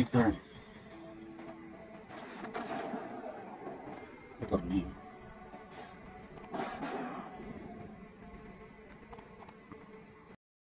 My turn.